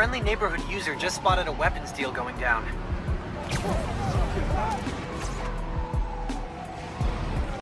friendly neighborhood user just spotted a weapons deal going down.